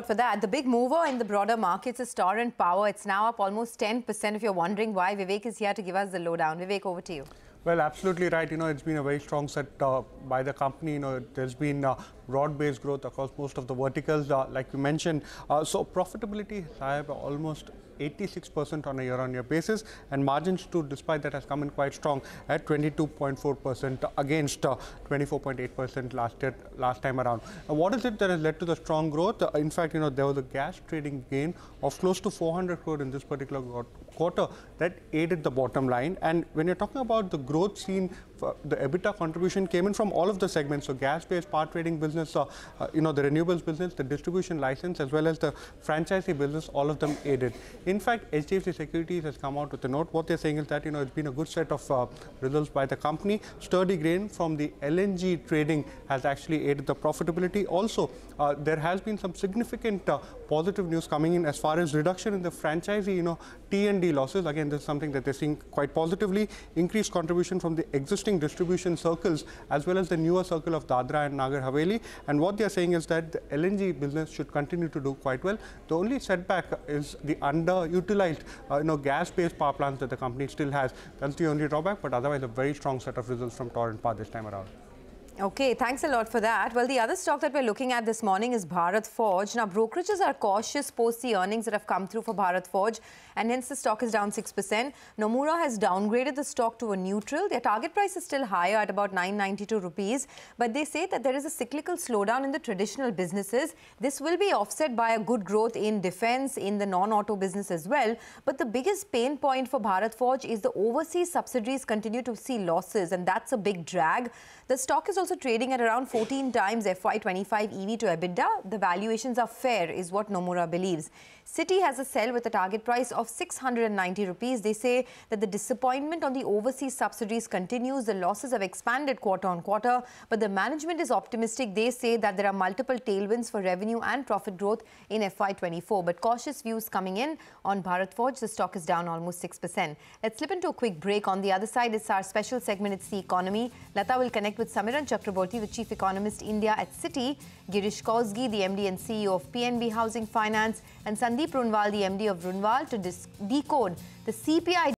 for that. The big mover in the broader markets is Torrent Power. It's now up almost 10% if you're wondering why. Vivek is here to give us the lowdown. Vivek, over to you. Well, absolutely right. You know, it's been a very strong set uh, by the company. You know, there's been uh, broad-based growth across most of the verticals, uh, like you mentioned. Uh, so profitability by almost 86% on a year-on-year basis, and margins too, despite that, has come in quite strong at 22.4% against 24.8% last year, last time around. what is it that has led to the strong growth? Uh, in fact, you know, there was a gas trading gain of close to 400 crore in this particular quarter that aided the bottom line. And when you're talking about the growth seen, the EBITDA contribution came in from all of the segments. So gas-based power trading business, uh, uh, you know, the renewables business, the distribution license, as well as the franchisee business, all of them aided. In fact, HDFC Securities has come out with a note. What they're saying is that, you know, it's been a good set of uh, results by the company. Sturdy grain from the LNG trading has actually aided the profitability. Also, uh, there has been some significant uh, positive news coming in as far as reduction in the franchisee, you know, T&D losses. Again, this is something that they're seeing quite positively. Increased contribution from the existing distribution circles as well as the newer circle of Dadra and Nagar Haveli. And what they're saying is that the LNG business should continue to do quite well. The only setback is the underutilized, uh, you know, gas-based power plants that the company still has. That's the only drawback, but otherwise a very strong set of results from Torrent Power this time around. Okay, thanks a lot for that. Well, the other stock that we're looking at this morning is Bharat Forge. Now, brokerages are cautious post the earnings that have come through for Bharat Forge, and hence the stock is down 6%. Nomura has downgraded the stock to a neutral. Their target price is still higher at about 992 rupees, but they say that there is a cyclical slowdown in the traditional businesses. This will be offset by a good growth in defense, in the non-auto business as well. But the biggest pain point for Bharat Forge is the overseas subsidiaries continue to see losses, and that's a big drag. The stock is also trading at around 14 times FY25 EV to EBITDA. The valuations are fair, is what Nomura believes. Citi has a sell with a target price of 690 rupees. They say that the disappointment on the overseas subsidiaries continues. The losses have expanded quarter on quarter, but the management is optimistic. They say that there are multiple tailwinds for revenue and profit growth in FY24. But cautious views coming in on Bharat Forge. The stock is down almost 6%. Let's slip into a quick break. On the other side, it's our special segment. It's the economy. Lata will connect with Samiran Chakraborty, the Chief Economist India at Citi, Girish Kousgi, the MD and CEO of PNB Housing Finance, and Sandeep Runwal, the MD of Runwal, to decode the CPI